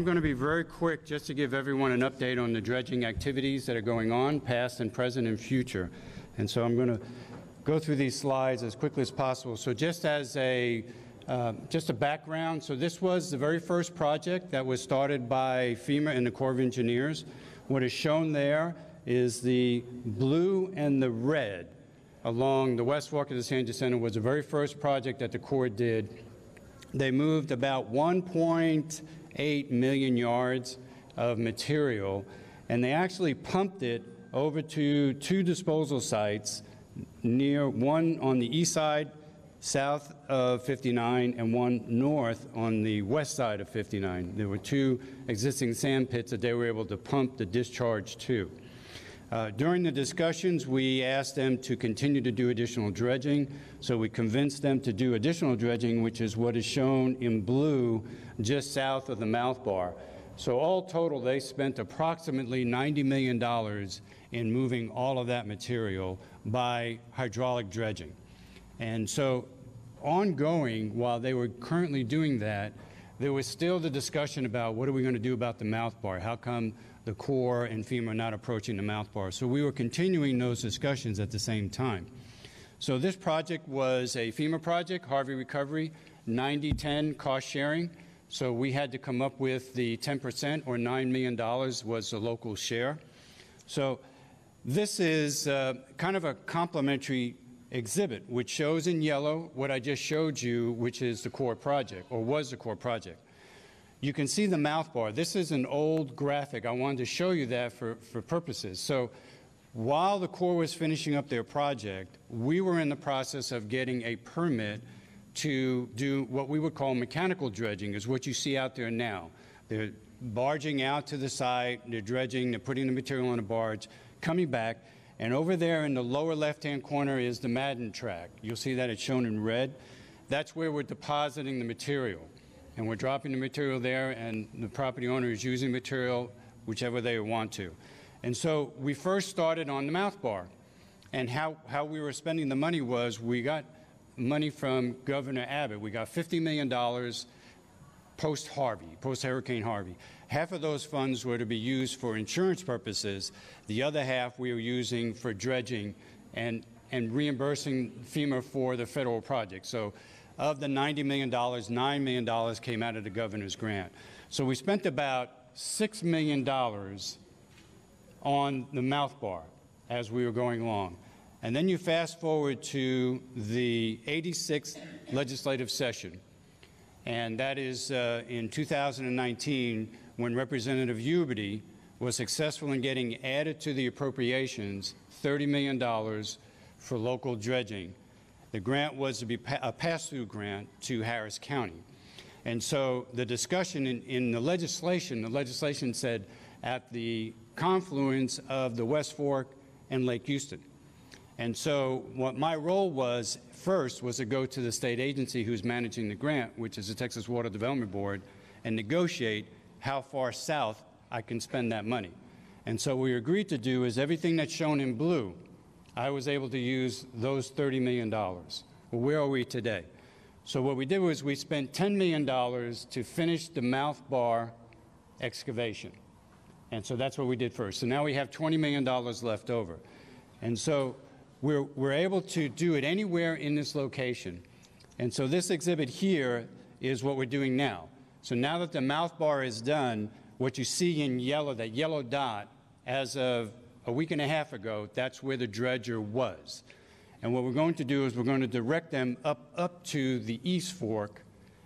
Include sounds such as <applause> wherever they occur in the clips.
I'm going to be very quick just to give everyone an update on the dredging activities that are going on, past and present and future. And so I'm going to go through these slides as quickly as possible. So just as a uh, just a background, so this was the very first project that was started by FEMA and the Corps of Engineers. What is shown there is the blue and the red along the West Fork of the San Jacinto was the very first project that the Corps did. They moved about 1.8 million yards of material, and they actually pumped it over to two disposal sites near one on the east side, south of 59, and one north on the west side of 59. There were two existing sand pits that they were able to pump the discharge to. Uh, during the discussions, we asked them to continue to do additional dredging, so we convinced them to do additional dredging, which is what is shown in blue just south of the mouth bar. So all total, they spent approximately $90 million in moving all of that material by hydraulic dredging. And so ongoing, while they were currently doing that, there was still the discussion about what are we going to do about the mouth bar? How come the Corps and FEMA are not approaching the mouth bar? So we were continuing those discussions at the same time. So this project was a FEMA project, Harvey Recovery, 90-10 cost sharing. So we had to come up with the 10% or $9 million was the local share. So this is uh, kind of a complementary exhibit, which shows in yellow what I just showed you, which is the Corps project, or was the Corps project. You can see the mouth bar. This is an old graphic. I wanted to show you that for, for purposes. So while the Corps was finishing up their project, we were in the process of getting a permit to do what we would call mechanical dredging, is what you see out there now. They're barging out to the site, they're dredging, they're putting the material on a barge, coming back, and over there in the lower left-hand corner is the Madden track. You'll see that it's shown in red. That's where we're depositing the material. And we're dropping the material there, and the property owner is using material whichever they want to. And so we first started on the mouth bar. And how, how we were spending the money was we got money from Governor Abbott. We got $50 million post Harvey, post Hurricane Harvey. Half of those funds were to be used for insurance purposes. The other half we were using for dredging and, and reimbursing FEMA for the federal project. So of the $90 million, $9 million came out of the governor's grant. So we spent about $6 million on the mouth bar as we were going along. And then you fast forward to the 86th legislative session, and that is uh, in 2019 when Representative Huberty was successful in getting added to the appropriations $30 million for local dredging. The grant was to be a pass-through grant to Harris County. And so the discussion in, in the legislation, the legislation said at the confluence of the West Fork and Lake Houston. And so what my role was first was to go to the state agency who's managing the grant, which is the Texas Water Development Board, and negotiate how far south I can spend that money. And so what we agreed to do is everything that's shown in blue, I was able to use those $30 million. Well, where are we today? So what we did was we spent $10 million to finish the mouth bar excavation. And so that's what we did first. So now we have $20 million left over. And so we're, we're able to do it anywhere in this location. And so this exhibit here is what we're doing now. So now that the mouth bar is done, what you see in yellow, that yellow dot, as of a week and a half ago, that's where the dredger was. And what we're going to do is we're going to direct them up, up to the East Fork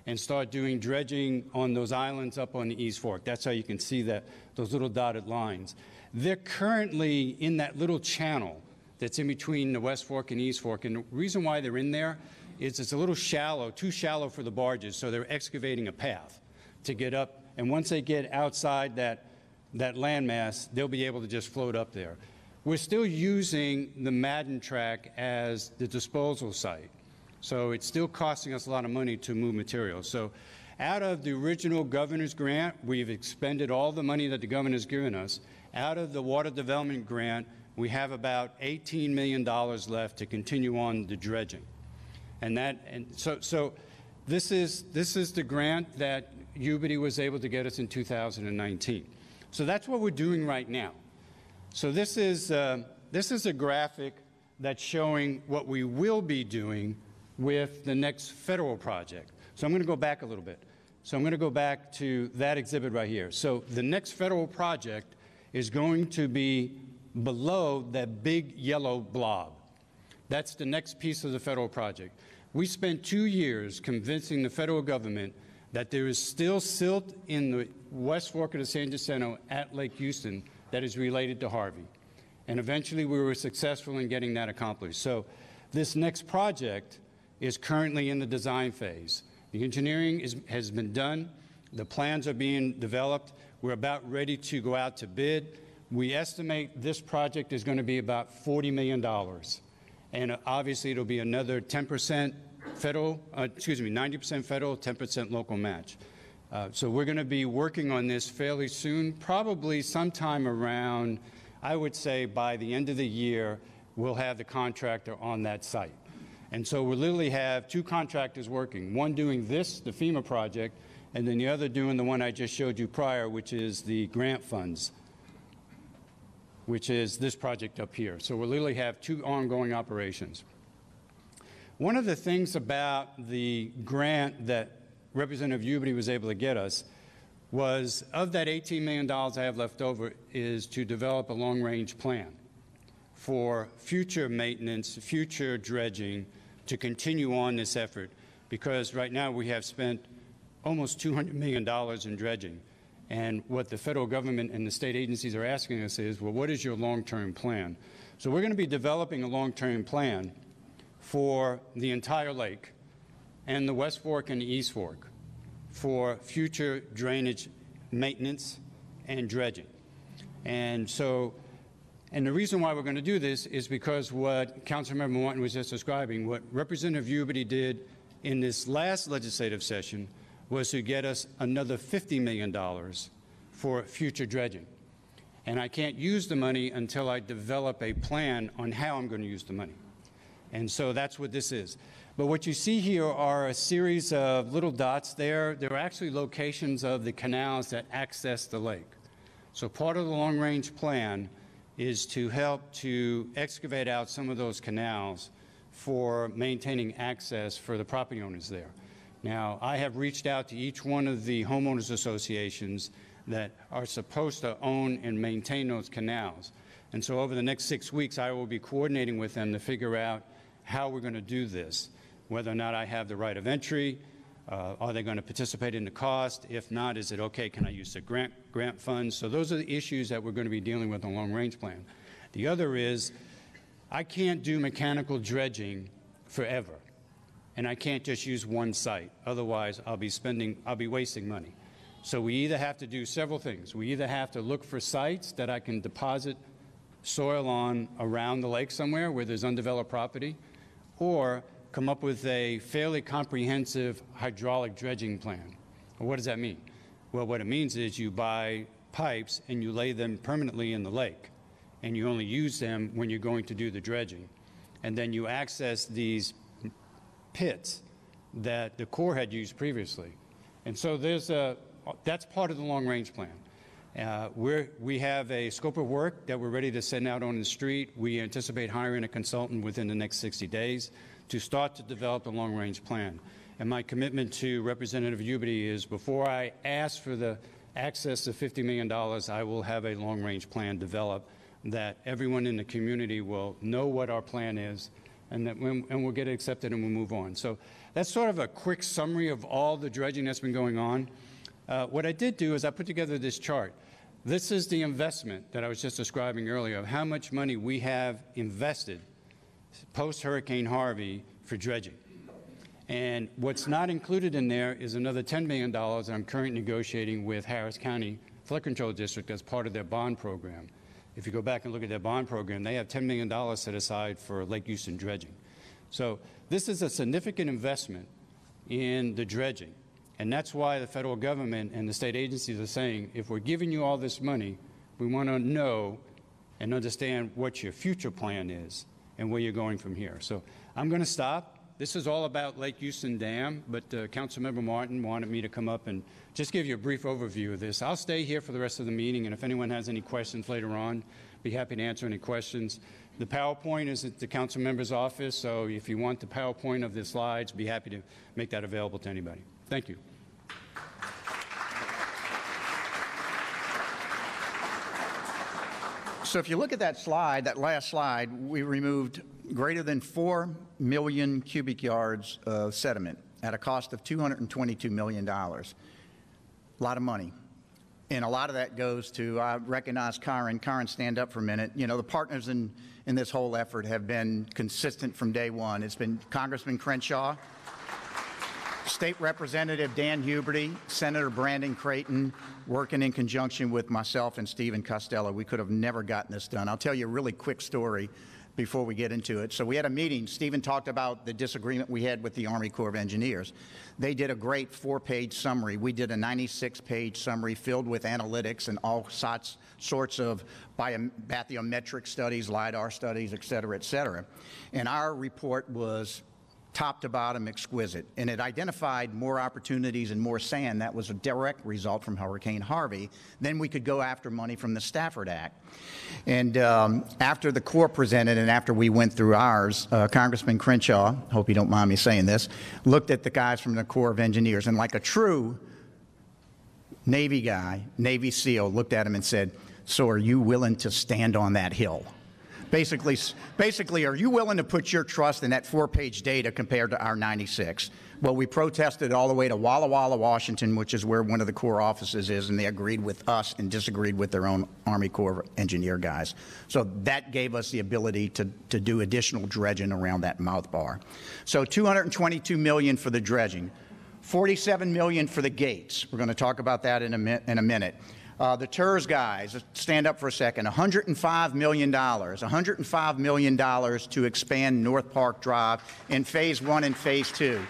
and start doing dredging on those islands up on the East Fork. That's how you can see that, those little dotted lines. They're currently in that little channel that's in between the West Fork and East Fork. And the reason why they're in there is it's a little shallow, too shallow for the barges, so they're excavating a path to get up. And once they get outside that, that landmass, they'll be able to just float up there. We're still using the Madden track as the disposal site. So it's still costing us a lot of money to move material. So out of the original governor's grant, we've expended all the money that the governor's given us. Out of the water development grant, we have about $18 million left to continue on the dredging. And that, and so, so this is, this is the grant that Huberty was able to get us in 2019. So that's what we're doing right now. So this is, uh, this is a graphic that's showing what we will be doing with the next federal project. So I'm going to go back a little bit. So I'm going to go back to that exhibit right here. So the next federal project is going to be below that big yellow blob. That's the next piece of the federal project. We spent two years convincing the federal government that there is still silt in the West Fork of the San Jacinto at Lake Houston that is related to Harvey. And eventually we were successful in getting that accomplished. So this next project is currently in the design phase. The engineering is, has been done. The plans are being developed. We're about ready to go out to bid. We estimate this project is going to be about $40 million. And obviously, it'll be another 10% federal, uh, excuse me, 90% federal, 10% local match. Uh, so we're going to be working on this fairly soon, probably sometime around, I would say by the end of the year, we'll have the contractor on that site. And so we'll literally have two contractors working, one doing this, the FEMA project, and then the other doing the one I just showed you prior, which is the grant funds, which is this project up here. So we literally have two ongoing operations. One of the things about the grant that Representative Huberty was able to get us was of that $18 million I have left over is to develop a long-range plan for future maintenance, future dredging, to continue on this effort because right now we have spent almost $200 million in dredging. And what the federal government and the state agencies are asking us is, well, what is your long-term plan? So we're going to be developing a long-term plan for the entire lake and the West Fork and the East Fork for future drainage maintenance and dredging. And so and the reason why we're going to do this is because what Councilmember Martin was just describing, what Representative Huberty did in this last legislative session was to get us another $50 million for future dredging. And I can't use the money until I develop a plan on how I'm going to use the money. And so that's what this is. But what you see here are a series of little dots there. They're actually locations of the canals that access the lake. So part of the long-range plan is to help to excavate out some of those canals for maintaining access for the property owners there. Now, I have reached out to each one of the homeowners associations that are supposed to own and maintain those canals. And so over the next six weeks, I will be coordinating with them to figure out how we're going to do this, whether or not I have the right of entry, uh, are they going to participate in the cost? If not, is it okay? Can I use the grant, grant funds? So those are the issues that we're going to be dealing with in the long range plan. The other is I can't do mechanical dredging forever. And I can't just use one site. Otherwise, I'll be spending, I'll be wasting money. So we either have to do several things. We either have to look for sites that I can deposit soil on around the lake somewhere where there's undeveloped property, or come up with a fairly comprehensive hydraulic dredging plan. Well, what does that mean? Well, what it means is you buy pipes and you lay them permanently in the lake, and you only use them when you're going to do the dredging. And then you access these pits that the Corps had used previously. And so there's a, that's part of the long-range plan. Uh, we have a scope of work that we're ready to send out on the street. We anticipate hiring a consultant within the next 60 days to start to develop a long-range plan. And my commitment to Representative Huberty is before I ask for the access to $50 million, I will have a long-range plan developed that everyone in the community will know what our plan is and, that when, and we'll get it accepted and we'll move on. So that's sort of a quick summary of all the dredging that's been going on. Uh, what I did do is I put together this chart. This is the investment that I was just describing earlier of how much money we have invested post-Hurricane Harvey for dredging. And what's not included in there is another $10 million that I'm currently negotiating with Harris County Flood Control District as part of their bond program. If you go back and look at their bond program, they have $10 million set aside for Lake Houston dredging. So this is a significant investment in the dredging. And that's why the federal government and the state agencies are saying, if we're giving you all this money, we want to know and understand what your future plan is and where you're going from here. So I'm going to stop. This is all about Lake Houston Dam, but uh, Councilmember Martin wanted me to come up and just give you a brief overview of this. I'll stay here for the rest of the meeting, and if anyone has any questions later on, be happy to answer any questions. The PowerPoint is at the council member's office, so if you want the PowerPoint of the slides, be happy to make that available to anybody. Thank you. So if you look at that slide, that last slide, we removed greater than 4 million cubic yards of sediment at a cost of $222 million. A lot of money. And a lot of that goes to, I recognize Karen. Karen, stand up for a minute. You know, the partners in, in this whole effort have been consistent from day one. It's been Congressman Crenshaw, State Representative Dan Huberty, Senator Brandon Creighton, working in conjunction with myself and Stephen Costello. We could have never gotten this done. I'll tell you a really quick story before we get into it. So we had a meeting. Stephen talked about the disagreement we had with the Army Corps of Engineers. They did a great four-page summary. We did a 96-page summary filled with analytics and all sorts, sorts of bathymetric studies, LIDAR studies, et cetera, et cetera. And our report was top to bottom exquisite. And it identified more opportunities and more sand. That was a direct result from Hurricane Harvey. Then we could go after money from the Stafford Act. And um, after the Corps presented and after we went through ours, uh, Congressman Crenshaw, hope you don't mind me saying this, looked at the guys from the Corps of Engineers and like a true Navy guy, Navy SEAL, looked at him and said, so are you willing to stand on that hill? Basically, basically, are you willing to put your trust in that four-page data compared to our 96? Well, we protested all the way to Walla Walla, Washington, which is where one of the Corps offices is, and they agreed with us and disagreed with their own Army Corps engineer guys. So that gave us the ability to, to do additional dredging around that mouth bar. So 222 million for the dredging, 47 million for the gates. We're going to talk about that in a, in a minute. Uh, the TIRZ guys, stand up for a second, $105 million, $105 million to expand North Park Drive in phase one and phase two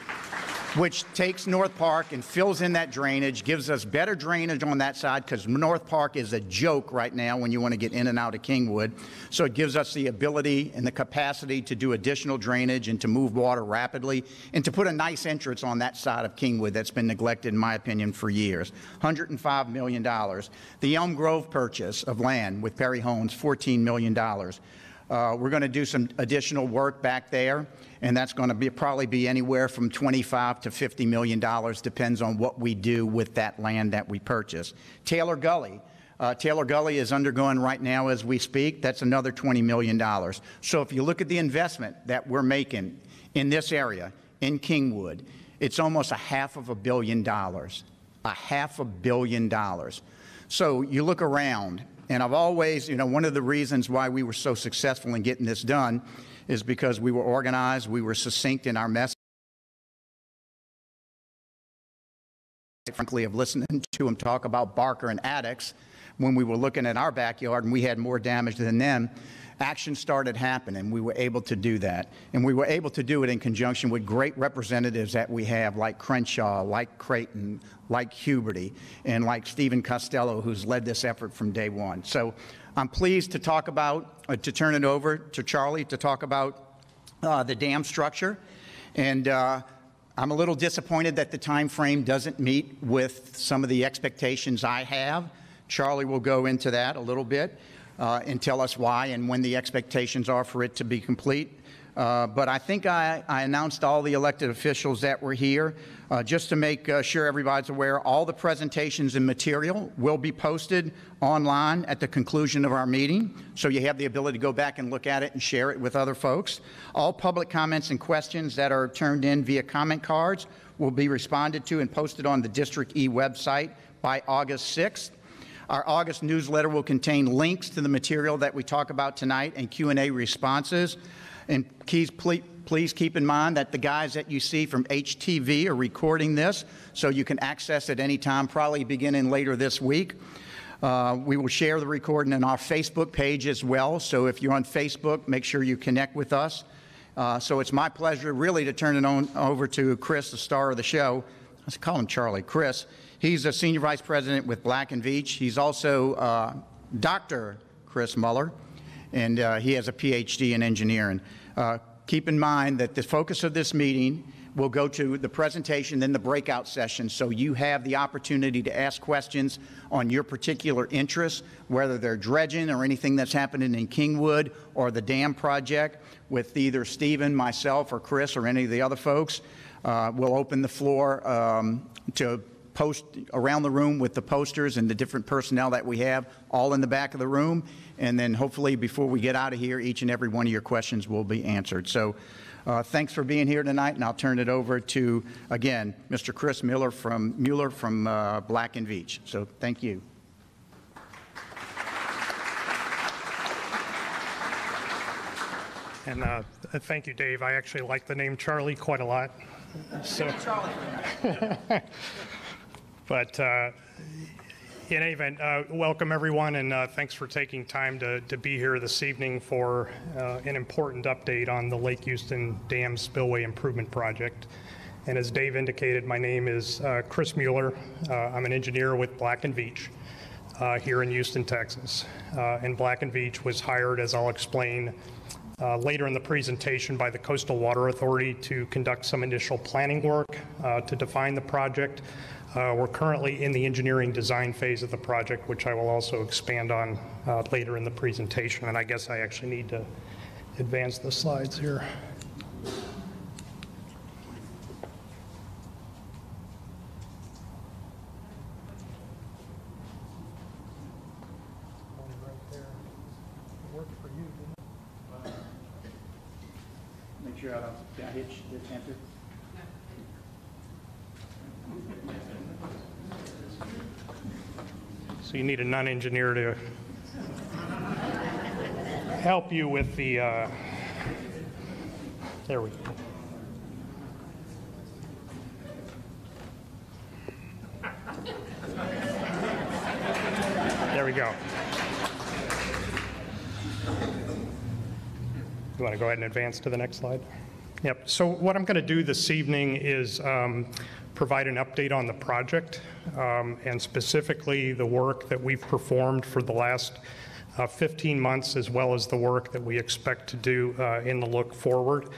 which takes North Park and fills in that drainage, gives us better drainage on that side because North Park is a joke right now when you want to get in and out of Kingwood. So it gives us the ability and the capacity to do additional drainage and to move water rapidly and to put a nice entrance on that side of Kingwood that's been neglected, in my opinion, for years. $105 million. The Elm Grove purchase of land with Perry Homes, $14 million. Uh, we're going to do some additional work back there and that's going to be probably be anywhere from 25 to 50 million dollars, depends on what we do with that land that we purchase. Taylor Gully. Uh, Taylor Gully is undergoing right now as we speak. That's another $20 million. So if you look at the investment that we're making in this area, in Kingwood, it's almost a half of a billion dollars. A half a billion dollars. So you look around, and I've always, you know, one of the reasons why we were so successful in getting this done is because we were organized, we were succinct in our message. Frankly, of listening to him talk about Barker and Addicks when we were looking at our backyard and we had more damage than them, action started happening. We were able to do that. And we were able to do it in conjunction with great representatives that we have, like Crenshaw, like Creighton, like Huberty, and like Stephen Costello, who's led this effort from day one. So I'm pleased to talk about, uh, to turn it over to Charlie to talk about uh, the dam structure. And uh, I'm a little disappointed that the time frame doesn't meet with some of the expectations I have. Charlie will go into that a little bit uh, and tell us why and when the expectations are for it to be complete. Uh, but I think I, I, announced all the elected officials that were here. Uh, just to make uh, sure everybody's aware, all the presentations and material will be posted online at the conclusion of our meeting, so you have the ability to go back and look at it and share it with other folks. All public comments and questions that are turned in via comment cards will be responded to and posted on the District E website by August 6th. Our August newsletter will contain links to the material that we talk about tonight and Q&A responses. And please, please keep in mind that the guys that you see from HTV are recording this, so you can access it anytime, probably beginning later this week. Uh, we will share the recording on our Facebook page as well, so if you're on Facebook, make sure you connect with us. Uh, so it's my pleasure really to turn it on over to Chris, the star of the show. Let's call him Charlie. Chris, he's a senior vice president with Black and Veatch. He's also uh, Dr. Chris Mueller and uh, he has a PhD in engineering. Uh, keep in mind that the focus of this meeting will go to the presentation, then the breakout session, so you have the opportunity to ask questions on your particular interests, whether they're dredging or anything that's happening in Kingwood or the dam project, with either Stephen, myself, or Chris, or any of the other folks. Uh, We'll open the floor um, to post around the room with the posters and the different personnel that we have, all in the back of the room. And then hopefully, before we get out of here, each and every one of your questions will be answered. So uh, thanks for being here tonight, and I'll turn it over to, again, Mr. Chris Miller from, Mueller from uh, Black and Veatch. So thank you. And uh, thank you, Dave. I actually like the name Charlie quite a lot. <laughs> So, <laughs> but uh, in any event, uh, welcome everyone, and uh, thanks for taking time to, to be here this evening for uh, an important update on the Lake Houston Dam Spillway Improvement Project. And as Dave indicated, my name is uh, Chris Mueller. Uh, I'm an engineer with Black and Veatch uh, here in Houston, Texas. Uh, And Black and Veatch was hired, as I'll explain uh, later in the presentation, by the Coastal Water Authority to conduct some initial planning work uh, to define the project. Uh, We're currently in the engineering design phase of the project, which I will also expand on uh, later in the presentation. And I guess I actually need to advance the slides here. Make sure I don't, did I hit, hit enter? So you need a non-engineer to help you with the, uh, there we go. There we go. You want to go ahead and advance to the next slide? Yep, so what I'm going to do this evening is um, provide an update on the project, um, and specifically the work that we've performed for the last uh, 15 months, as well as the work that we expect to do uh, in the look forward.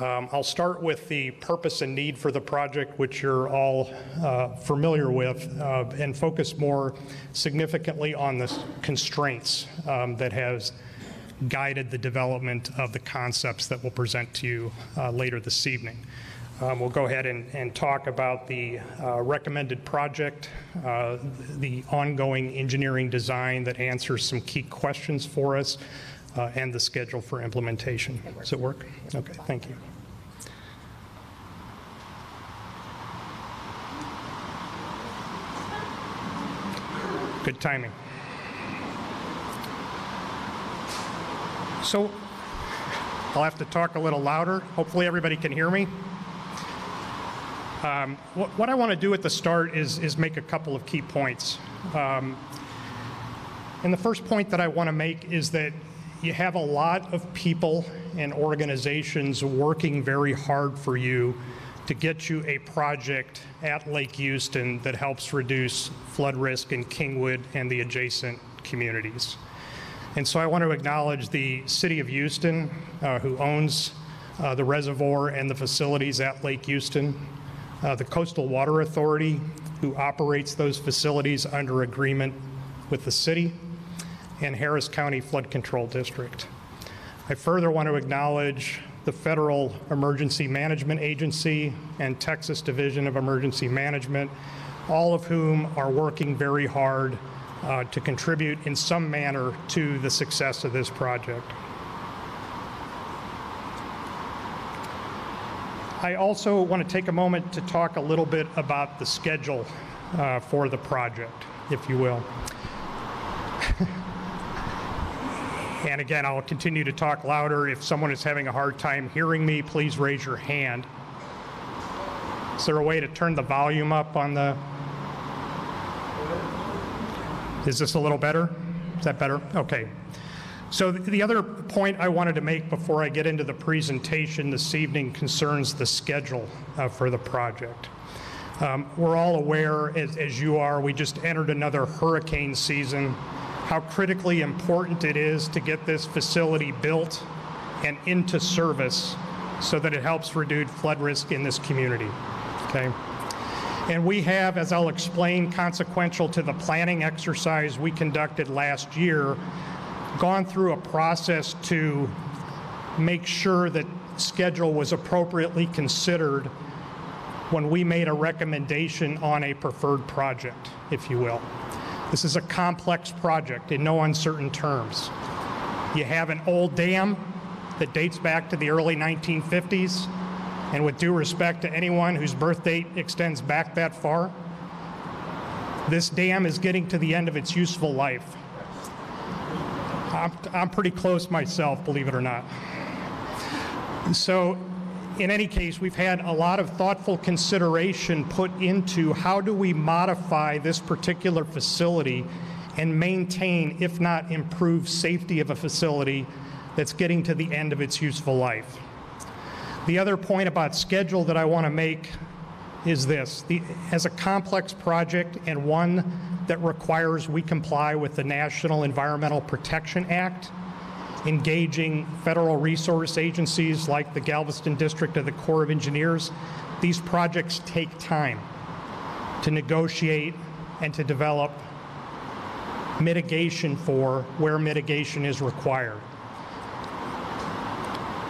Um, I'll start with the purpose and need for the project, which you're all uh, familiar with, uh, and focus more significantly on the constraints um, that has guided the development of the concepts that we'll present to you uh, later this evening. Um, We'll go ahead and, and talk about the uh, recommended project, uh, the ongoing engineering design that answers some key questions for us, uh, and the schedule for implementation. Does it work? Okay, thank you. Good timing. So I'll have to talk a little louder. Hopefully, everybody can hear me. Um, What what I want to do at the start is, is make a couple of key points. Um, And the first point that I want to make is that you have a lot of people and organizations working very hard for you to get you a project at Lake Houston that helps reduce flood risk in Kingwood and the adjacent communities. And so I want to acknowledge the City of Houston, uh, who owns uh, the reservoir and the facilities at Lake Houston, uh, the Coastal Water Authority, who operates those facilities under agreement with the city, and Harris County Flood Control District. I further want to acknowledge the Federal Emergency Management Agency and Texas Division of Emergency Management, all of whom are working very hard uh, to contribute in some manner to the success of this project. I also want to take a moment to talk a little bit about the schedule uh, for the project, if you will. <laughs> And again, I'll continue to talk louder. If someone is having a hard time hearing me, please raise your hand. Is there a way to turn the volume up on the? Is this a little better? Is that better? Okay. So the other point I wanted to make before I get into the presentation this evening concerns the schedule uh, for the project. Um, We're all aware, as as you are, we just entered another hurricane season, how critically important it is to get this facility built and into service so that it helps reduce flood risk in this community. Okay? And we have, as I'll explain, consequential to the planning exercise we conducted last year, gone through a process to make sure that schedule was appropriately considered when we made a recommendation on a preferred project, if you will. This is a complex project in no uncertain terms. You have an old dam that dates back to the early 1950s, and with due respect to anyone whose birth date extends back that far, this dam is getting to the end of its useful life. I'm, I'm pretty close myself, believe it or not. So, in any case, we've had a lot of thoughtful consideration put into how do we modify this particular facility and maintain, if not improve, safety of a facility that's getting to the end of its useful life. The other point about schedule that I want to make is this. The, as a complex project and one that requires we comply with the National Environmental Protection Act, engaging federal resource agencies like the Galveston District of the Corps of Engineers, these projects take time to negotiate and to develop mitigation for where mitigation is required.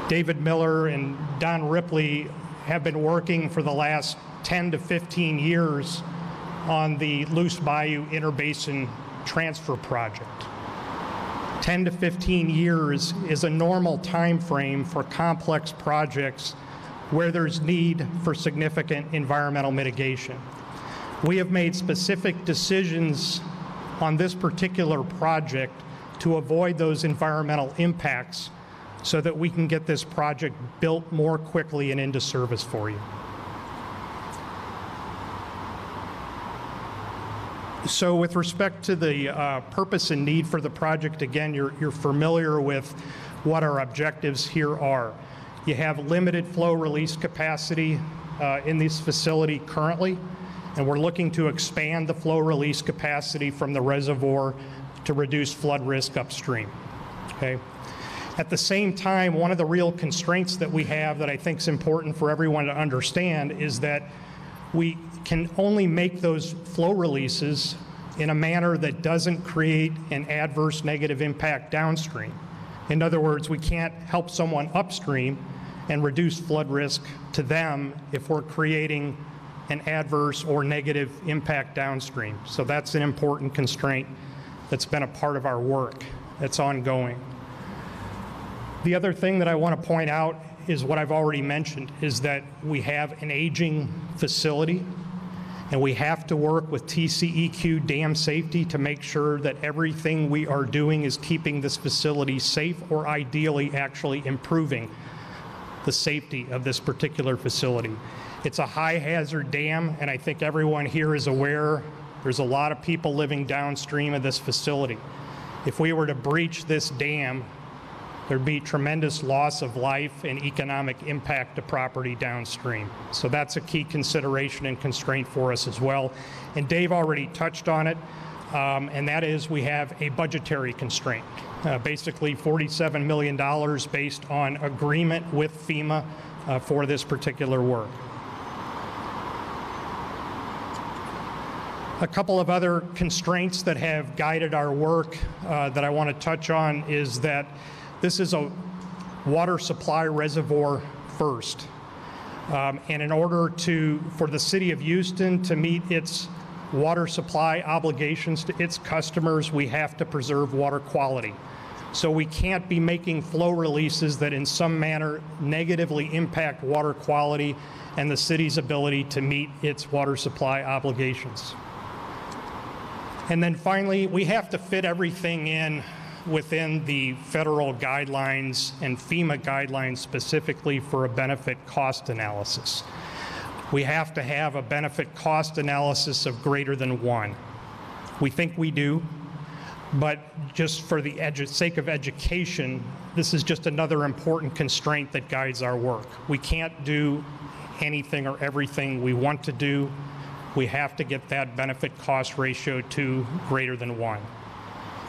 David Miller and Don Ripley have been working for the last 10 to 15 years on the Luce Bayou Interbasin Transfer Project. 10 to 15 years is a normal time frame for complex projects where there's need for significant environmental mitigation. We have made specific decisions on this particular project to avoid those environmental impacts so that we can get this project built more quickly and into service for you. So with respect to the uh, purpose and need for the project, again, you're, you're familiar with what our objectives here are. You have limited flow release capacity uh, in this facility currently, and we're looking to expand the flow release capacity from the reservoir to reduce flood risk upstream. Okay? At the same time, one of the real constraints that we have that I think is important for everyone to understand is that we can only make those flow releases in a manner that doesn't create an adverse negative impact downstream. In other words, we can't help someone upstream and reduce flood risk to them if we're creating an adverse or negative impact downstream. So that's an important constraint that's been a part of our work that's ongoing. The other thing that I want to point out is what I've already mentioned, is that we have an aging facility and we have to work with TCEQ Dam Safety to make sure that everything we are doing is keeping this facility safe or ideally actually improving the safety of this particular facility. It's a high hazard dam, and I think everyone here is aware there's a lot of people living downstream of this facility. If we were to breach this dam, there'd be tremendous loss of life and economic impact to property downstream. So that's a key consideration and constraint for us as well. And Dave already touched on it, um, and that is we have a budgetary constraint. Uh, basically, $47 million based on agreement with FEMA uh, for this particular work. A couple of other constraints that have guided our work uh, that I want to touch on is that this is a water supply reservoir first. Um, and in order to, for the city of Houston to meet its water supply obligations to its customers, we have to preserve water quality. So we can't be making flow releases that in some manner negatively impact water quality and the city's ability to meet its water supply obligations. And then finally, we have to fit everything in within the federal guidelines and FEMA guidelines specifically for a benefit cost analysis. We have to have a benefit cost analysis of greater than one. We think we do, but just for the sake of education, this is just another important constraint that guides our work. We can't do anything or everything we want to do. We have to get that benefit cost ratio to greater than one.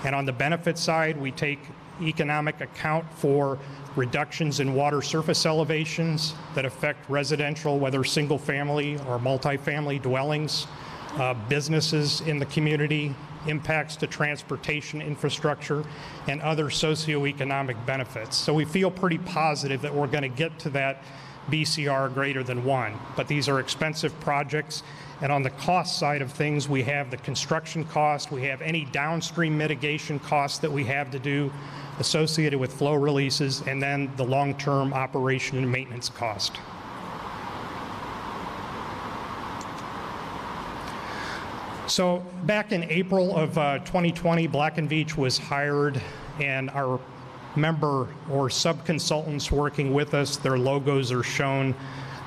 And on the benefit side, we take economic account for reductions in water surface elevations that affect residential, whether single-family or multifamily dwellings, uh, businesses in the community, impacts to transportation infrastructure, and other socioeconomic benefits. So we feel pretty positive that we're going to get to that BCR greater than one. But these are expensive projects. And on the cost side of things, we have the construction cost, we have any downstream mitigation costs that we have to do associated with flow releases, and then the long-term operation and maintenance cost. So back in April of uh, 2020, Black and Veatch was hired, and our member or sub-consultants working with us, their logos are shown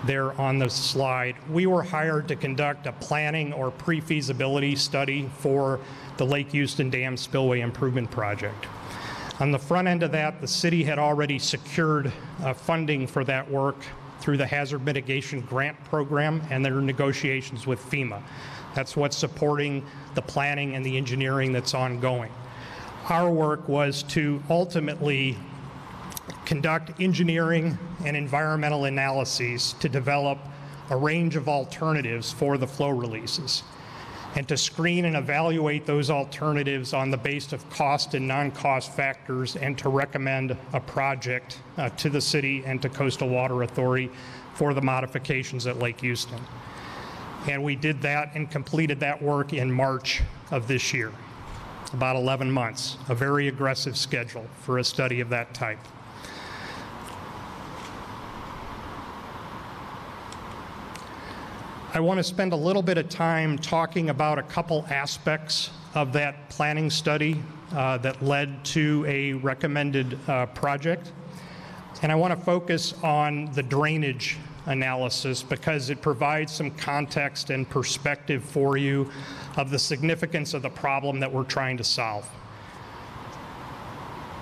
there on the slide. We were hired to conduct a planning or pre-feasibility study for the Lake Houston Dam Spillway Improvement Project. On the front end of that, the city had already secured uh, funding for that work through the Hazard Mitigation Grant Program and their negotiations with FEMA. That's what's supporting the planning and the engineering that's ongoing. Our work was to ultimately conduct engineering and environmental analyses to develop a range of alternatives for the flow releases and to screen and evaluate those alternatives on the basis of cost and non-cost factors and to recommend a project uh, to the city and to Coastal Water Authority for the modifications at Lake Houston. And we did that and completed that work in March of this year, about 11 months, a very aggressive schedule for a study of that type. I want to spend a little bit of time talking about a couple aspects of that planning study uh, that led to a recommended uh, project. And I want to focus on the drainage analysis because it provides some context and perspective for you of the significance of the problem that we're trying to solve.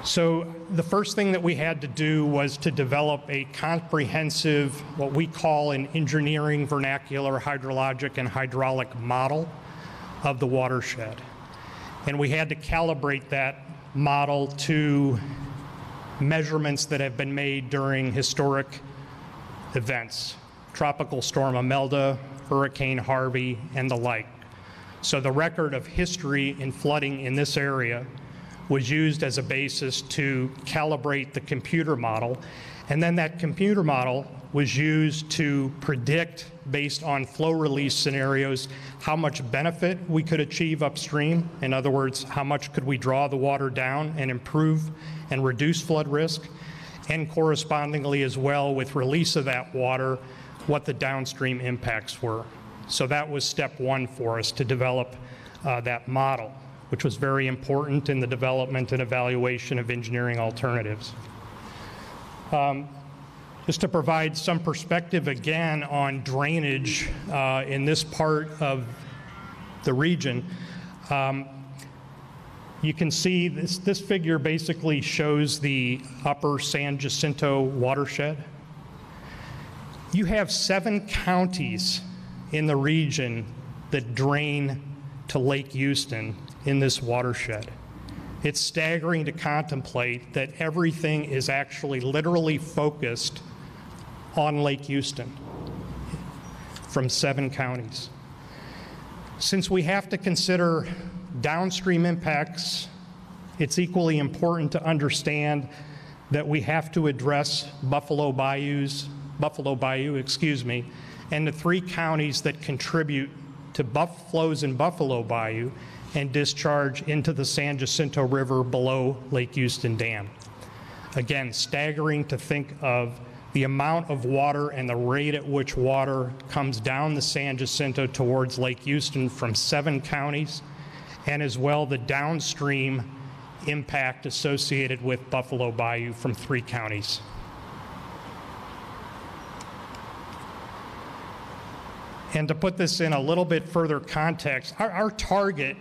So the first thing that we had to do was to develop a comprehensive, what we call an engineering vernacular hydrologic and hydraulic model of the watershed. And we had to calibrate that model to measurements that have been made during historic events, Tropical Storm Imelda, Hurricane Harvey, and the like. So the record of history in flooding in this area was used as a basis to calibrate the computer model. And then that computer model was used to predict, based on flow release scenarios, how much benefit we could achieve upstream. In other words, how much could we draw the water down and improve and reduce flood risk, and correspondingly as well with release of that water, what the downstream impacts were. So that was step one for us to develop uh, that model, which was very important in the development and evaluation of engineering alternatives. Um, just to provide some perspective again on drainage uh, in this part of the region, um, you can see this, this figure basically shows the upper San Jacinto watershed. You have seven counties in the region that drain to Lake Houston in this watershed. It's staggering to contemplate that everything is actually literally focused on Lake Houston from seven counties. Since we have to consider downstream impacts, it's equally important to understand that we have to address Buffalo Bayous, Buffalo Bayou, excuse me, and the three counties that contribute to buff flows in Buffalo Bayou and discharge into the San Jacinto River below Lake Houston Dam. Again, staggering to think of the amount of water and the rate at which water comes down the San Jacinto towards Lake Houston from seven counties, and as well the downstream impact associated with Buffalo Bayou from three counties. And to put this in a little bit further context, our, our target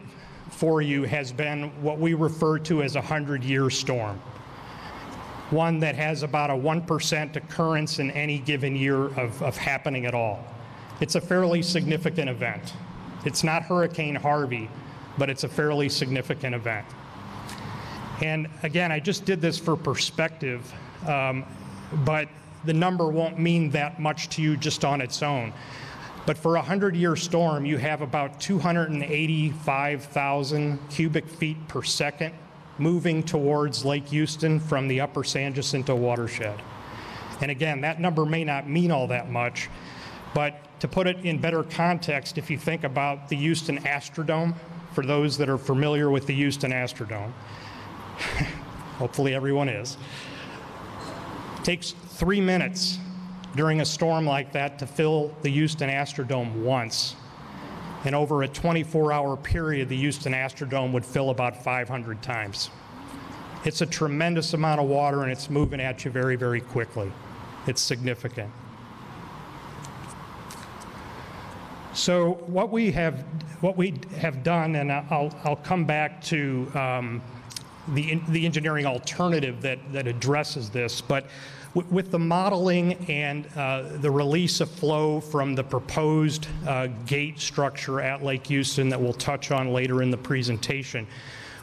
for you has been what we refer to as a 100 year storm. One that has about a 1% occurrence in any given year of, of happening at all. It's a fairly significant event. It's not Hurricane Harvey, but it's a fairly significant event. And again, I just did this for perspective, um, but the number won't mean that much to you just on its own. But for a 100-year storm, you have about 285,000 cubic feet per second moving towards Lake Houston from the upper San Jacinto watershed. And again, that number may not mean all that much, but to put it in better context, if you think about the Houston Astrodome, for those that are familiar with the Houston Astrodome, <laughs> hopefully everyone is, takes three minutes during a storm like that to fill the Houston Astrodome once. And over a 24-hour period, the Houston Astrodome would fill about 500 times. It's a tremendous amount of water, and it's moving at you very, very quickly. It's significant. So what we have, what we have done, and I'll, I'll come back to um, the, the engineering alternative that, that addresses this, but with the modeling and uh, the release of flow from the proposed uh, gate structure at Lake Houston that we'll touch on later in the presentation,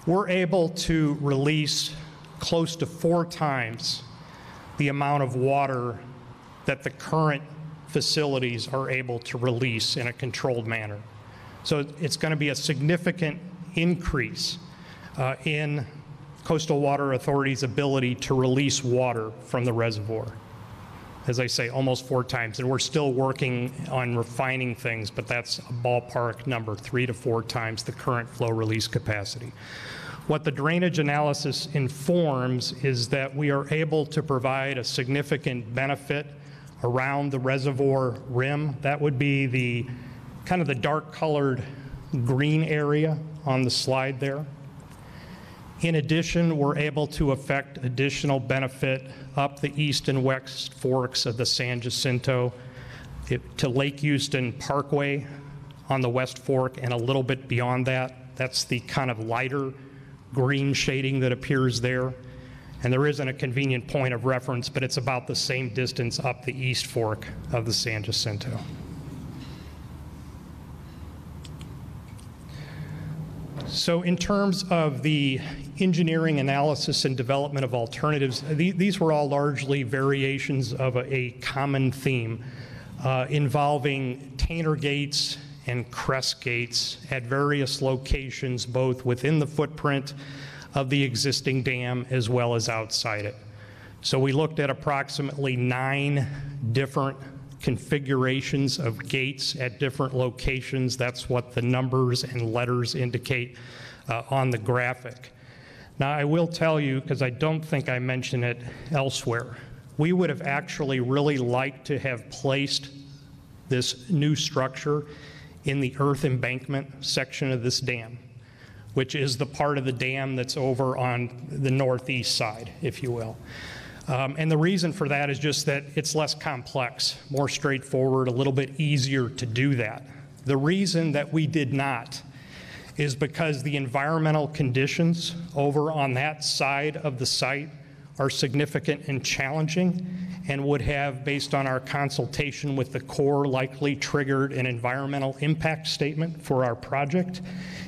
we're able to release close to four times the amount of water that the current facilities are able to release in a controlled manner. So it's going to be a significant increase uh, in Coastal Water Authority's ability to release water from the reservoir. As I say, almost four times. And we're still working on refining things, but that's a ballpark number, three to four times the current flow release capacity. What the drainage analysis informs is that we are able to provide a significant benefit around the reservoir rim. That would be the kind of the dark colored green area on the slide there. In addition, we're able to affect additional benefit up the east and west forks of the San Jacinto to Lake Houston Parkway on the west fork and a little bit beyond that. That's the kind of lighter green shading that appears there. And there isn't a convenient point of reference, but it's about the same distance up the east fork of the San Jacinto. So in terms of the engineering analysis and development of alternatives, these were all largely variations of a common theme uh, involving Tainter gates and crest gates at various locations, both within the footprint of the existing dam as well as outside it. So we looked at approximately nine different configurations of gates at different locations. That's what the numbers and letters indicate uh, on the graphic. Now, I will tell you, because I don't think I mentioned it elsewhere, we would have actually really liked to have placed this new structure in the earth embankment section of this dam, which is the part of the dam that's over on the northeast side, if you will. Um, And the reason for that is just that it's less complex, more straightforward, a little bit easier to do that. The reason that we did not is because the environmental conditions over on that side of the site are significant and challenging and would have, based on our consultation with the Corps, likely triggered an environmental impact statement for our project.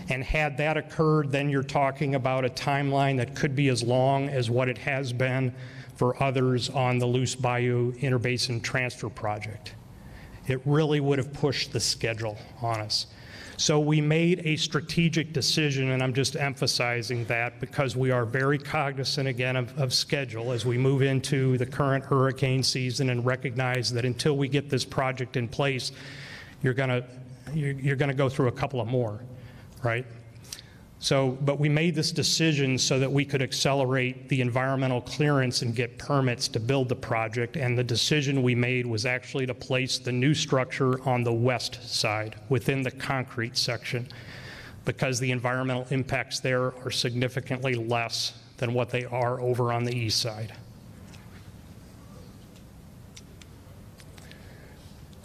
And had that occurred, then you're talking about a timeline that could be as long as what it has been for others on the Luce Bayou Interbasin Transfer Project. It really would have pushed the schedule on us. So we made a strategic decision, and I'm just emphasizing that because we are very cognizant again of, of schedule as we move into the current hurricane season and recognize that until we get this project in place, you're to you're, you're going to go through a couple of more, right? So, but we made this decision so that we could accelerate the environmental clearance and get permits to build the project. And the decision we made was actually to place the new structure on the west side within the concrete section because the environmental impacts there are significantly less than what they are over on the east side.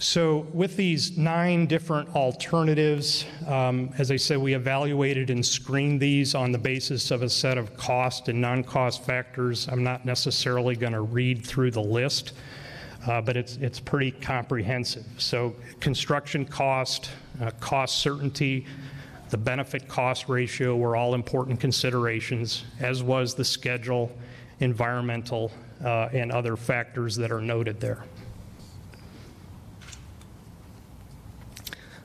So with these nine different alternatives, um, as I said, we evaluated and screened these on the basis of a set of cost and non-cost factors. I'm not necessarily going to read through the list, uh, but it's, it's pretty comprehensive. So construction cost, uh, cost certainty, The benefit cost ratio were all important considerations, as was the schedule, environmental, uh, and other factors that are noted there.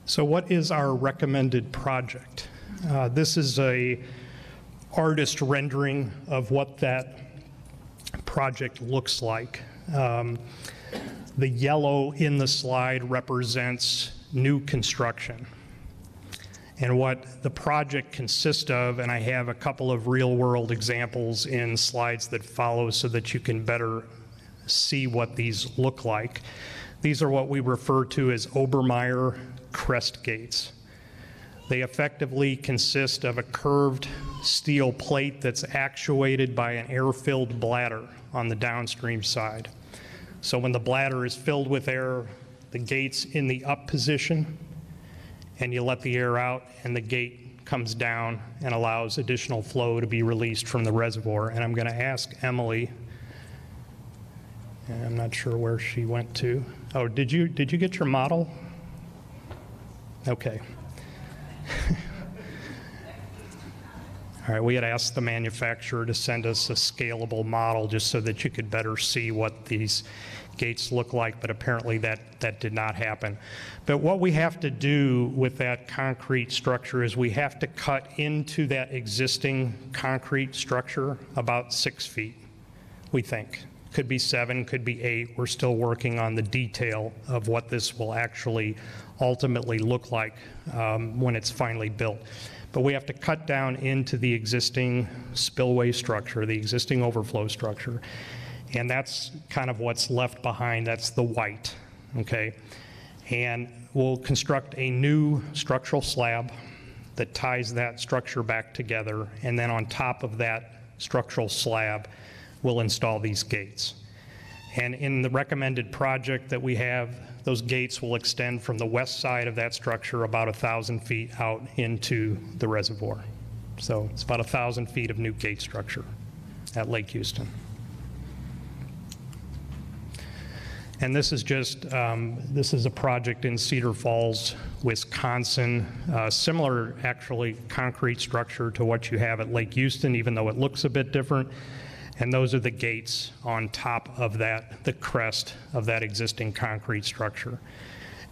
So what is our recommended project? Uh, This is a artist rendering of what that project looks like. Um, The yellow in the slide represents new construction. And what the project consists of, and I have a couple of real-world examples in slides that follow so that you can better see what these look like. These are what we refer to as Obermeyer crest gates. They effectively consist of a curved steel plate that's actuated by an air-filled bladder on the downstream side. So when the bladder is filled with air, the gate's in the up position, and you let the air out, and the gate comes down and allows additional flow to be released from the reservoir. And I'm going to ask Emily, and I'm not sure where she went to. Oh, did you, did you get your model? Okay. <laughs> All right, we had asked the manufacturer to send us a scalable model just so that you could better see what these gates look like, but apparently that, that did not happen. But what we have to do with that concrete structure is we have to cut into that existing concrete structure about six feet, we think. Could be seven, could be eight. We're still working on the detail of what this will actually ultimately look like um, when it's finally built. But we have to cut down into the existing spillway structure, the existing overflow structure. And that's kind of what's left behind. That's the white, okay? And we'll construct a new structural slab that ties that structure back together. And then on top of that structural slab, we'll install these gates. And in the recommended project that we have, those gates will extend from the west side of that structure about 1,000 feet out into the reservoir. So it's about 1,000 feet of new gate structure at Lake Houston. And this is just, um, this is a project in Cedar Falls, Wisconsin, uh, similar actually concrete structure to what you have at Lake Houston, even though it looks a bit different. And those are the gates on top of that, the crest of that existing concrete structure.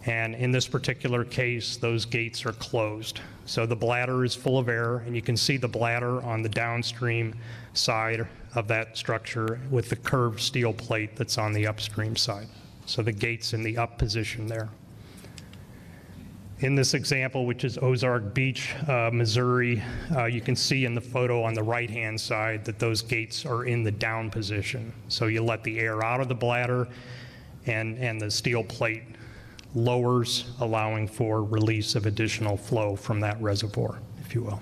And in this particular case, those gates are closed. So the bladder is full of air, and you can see the bladder on the downstream side of that structure with the curved steel plate that's on the upstream side. So the gate's in the up position there. In this example, which is Ozark Beach, uh, Missouri, uh, you can see in the photo on the right-hand side that those gates are in the down position. So you let the air out of the bladder and, and the steel plate lowers, allowing for release of additional flow from that reservoir, if you will.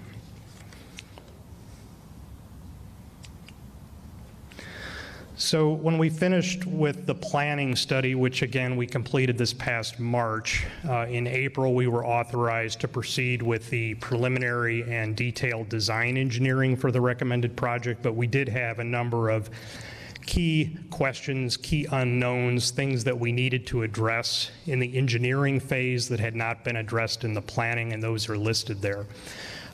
So when we finished with the planning study, which again we completed this past March, uh, in April we were authorized to proceed with the preliminary and detailed design engineering for the recommended project, but we did have a number of key questions, key unknowns, things that we needed to address in the engineering phase that had not been addressed in the planning, and those are listed there.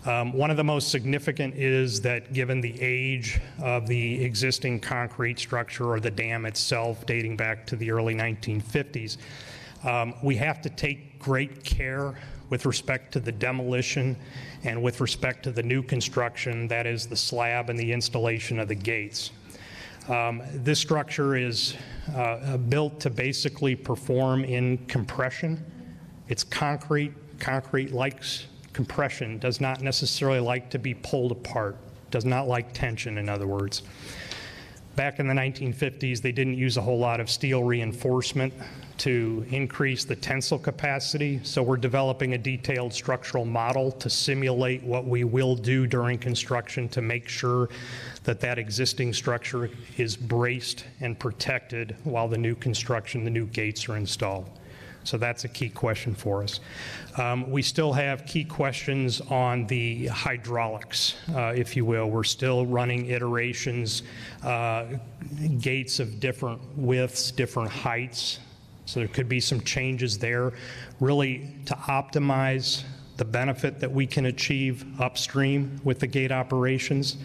Um, One of the most significant is that given the age of the existing concrete structure or the dam itself dating back to the early 1950s, um, we have to take great care with respect to the demolition and with respect to the new construction, that is the slab and the installation of the gates. Um, This structure is uh, built to basically perform in compression. It's concrete. Concrete likes compression, does not necessarily like to be pulled apart, does not like tension, in other words. Back in the 1950s, they didn't use a whole lot of steel reinforcement to increase the tensile capacity, so we're developing a detailed structural model to simulate what we will do during construction to make sure that that existing structure is braced and protected while the new construction, the new gates are installed. So that's a key question for us. Um, We still have key questions on the hydraulics, uh, if you will. We're still running iterations, uh, gates of different widths, different heights. So there could be some changes there, really to optimize the benefit that we can achieve upstream with the gate operations,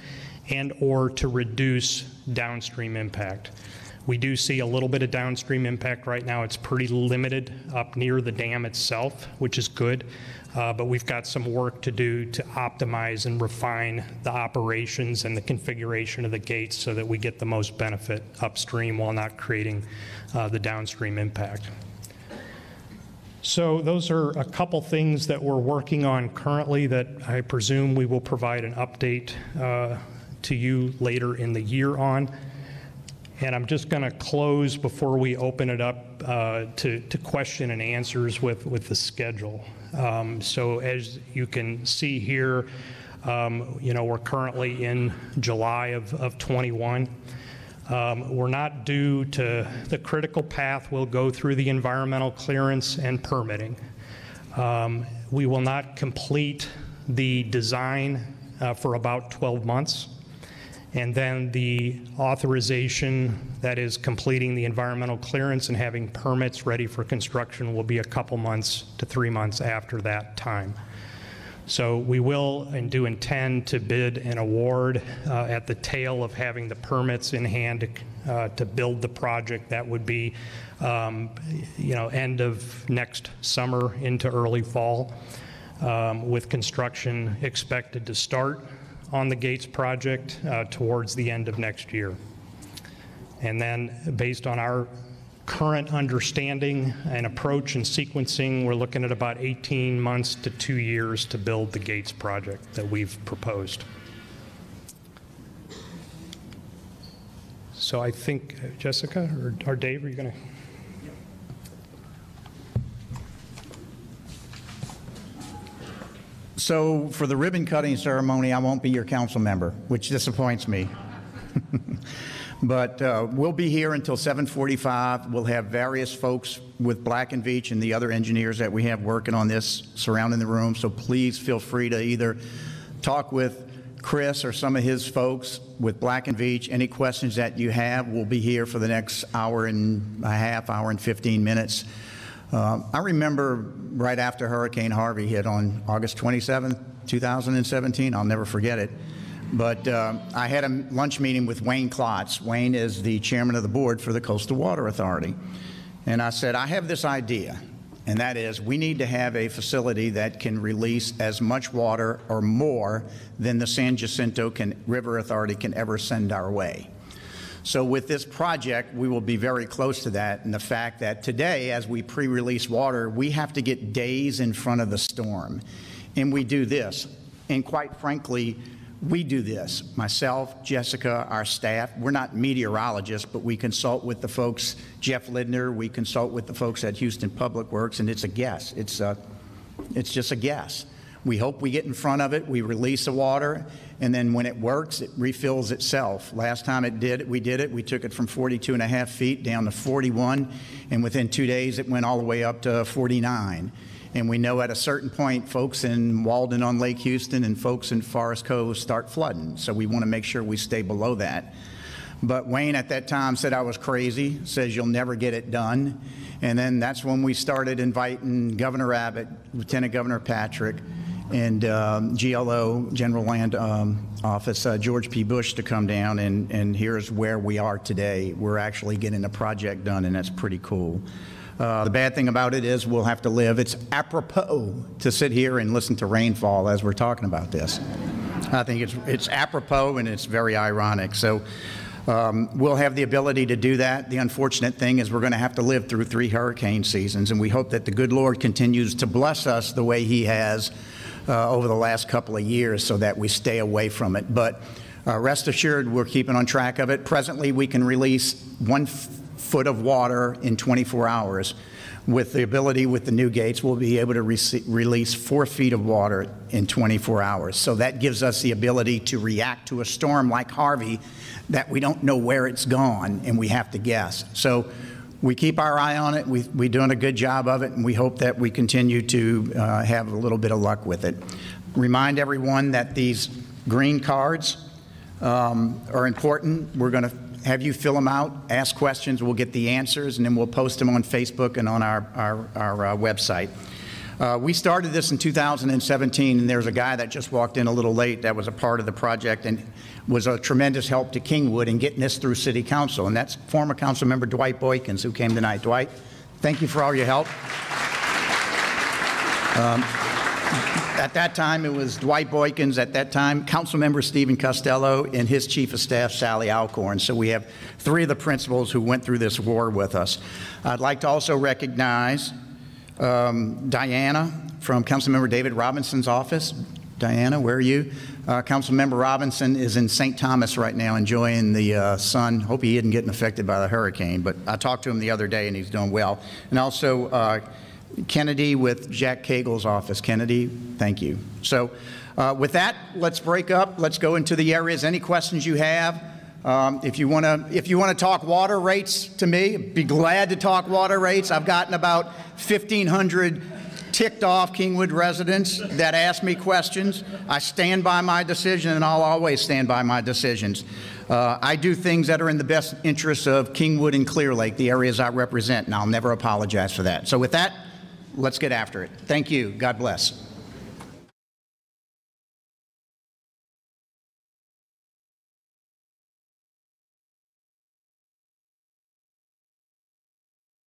and/or to reduce downstream impact. We do see a little bit of downstream impact right now. It's pretty limited up near the dam itself, which is good, uh, but we've got some work to do to optimize and refine the operations and the configuration of the gates so that we get the most benefit upstream while not creating uh, the downstream impact. So those are a couple things that we're working on currently that I presume we will provide an update uh, to you later in the year on. And I'm just going to close before we open it up uh, to, to question and answers with, with the schedule. Um, So as you can see here, um, you know, we're currently in July of, of '21. Um, We're not due to, the critical path will go through the environmental clearance and permitting. Um, We will not complete the design uh, for about 12 months. And then the authorization, that is completing the environmental clearance and having permits ready for construction will be a couple months to three months after that time. So we will and do intend to bid an award uh, at the tail of having the permits in hand uh, to build the project. That would be, um, you know, end of next summer into early fall, um, with construction expected to start on the Gates project uh, towards the end of next year. And then, based on our current understanding and approach and sequencing, we're looking at about 18 months to two years to build the Gates project that we've proposed. So I think, Jessica or or Dave, are you going to? So for the ribbon cutting ceremony, I won't be your council member, which disappoints me. <laughs> But uh, we'll be here until 7:45. We'll have various folks with Black and Veatch and the other engineers that we have working on this surrounding the room. So please feel free to either talk with Chris or some of his folks with Black and Veatch. Any questions that you have, we'll be here for the next hour and a half, hour and 15 minutes. Um, I remember right after Hurricane Harvey hit on August 27, 2017. I'll never forget it. But uh, I had a lunch meeting with Wayne Klotz. Wayne is the chairman of the board for the Coastal Water Authority. And I said, I have this idea, and that is we need to have a facility that can release as much water or more than the San Jacinto can, River Authority can ever send our way. So with this project, we will be very close to that. And the fact that today, as we pre-release water, we have to get days in front of the storm. And we do this. And quite frankly, we do this. Myself, Jessica, our staff, we're not meteorologists, but we consult with the folks, Jeff Lindner, we consult with the folks at Houston Public Works, and it's a guess. It's, a, it's just a guess. We hope we get in front of it, we release the water, and then when it works, it refills itself. Last time it did, we did it, we took it from 42 and a half feet down to 41, and within two days it went all the way up to 49. And we know at a certain point, folks in Walden on Lake Houston and folks in Forest Cove start flooding. So we want to make sure we stay below that. But Wayne at that time said I was crazy, says you'll never get it done. And then that's when we started inviting Governor Abbott, Lieutenant Governor Patrick, and um, GLO, General Land um, Office, uh, George P. Bush to come down, and, and here's where we are today. We're actually getting the project done, and that's pretty cool. Uh, the bad thing about it is we'll have to live. It's apropos to sit here and listen to rainfall as we're talking about this. I think it's, it's apropos and it's very ironic. So um, we'll have the ability to do that. The unfortunate thing is we're going to have to live through three hurricane seasons, and we hope that the good Lord continues to bless us the way He has uh, over the last couple of years so that we stay away from it. But uh, rest assured, we're keeping on track of it. Presently, we can release one foot of water in 24 hours. With the ability with the new gates, we'll be able to release four feet of water in 24 hours. So that gives us the ability to react to a storm like Harvey that we don't know where it's gone and we have to guess. So we keep our eye on it. We, we're doing a good job of it, and we hope that we continue to uh, have a little bit of luck with it. Remind everyone that these green cards um, are important. We're going to have you fill them out, ask questions, we'll get the answers, and then we'll post them on Facebook and on our, our, our uh, website. Uh, We started this in 2017, and there's a guy that just walked in a little late that was a part of the project and was a tremendous help to Kingwood in getting this through city council, and that's former council member Dwight Boykins, who came tonight. Dwight, thank you for all your help. At that time, it was Dwight Boykins, at that time, Councilmember Stephen Costello, and his chief of staff, Sally Alcorn. So we have three of the principals who went through this war with us. I'd like to also recognize um, Diana from Councilmember David Robinson's office. Diana, where are you? Uh, Councilmember Robinson is in St. Thomas right now enjoying the uh, sun. Hope he isn't getting affected by the hurricane, but I talked to him the other day and he's doing well. And also uh, Kennedy with Jack Cagle's office. Kennedy, thank you. So uh, with that, let's break up. Let's go into the areas. Any questions you have? Um, If you want to, talk water rates to me, be glad to talk water rates. I've gotten about 1,500 ticked off Kingwood residents that ask me questions. I stand by my decision, and I'll always stand by my decisions. Uh, I do things that are in the best interests of Kingwood and Clear Lake, the areas I represent, and I'll never apologize for that. So with that, let's get after it. Thank you. God bless.